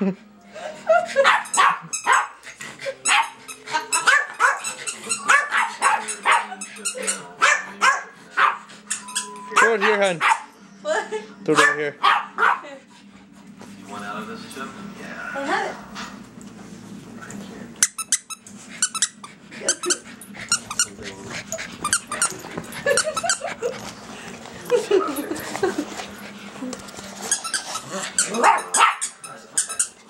Throw it here, hun. What? Throw it over here. You want out of this chip? Yeah. I have it. You want to need to ask for it. You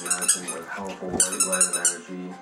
Imagine a powerful white light of energy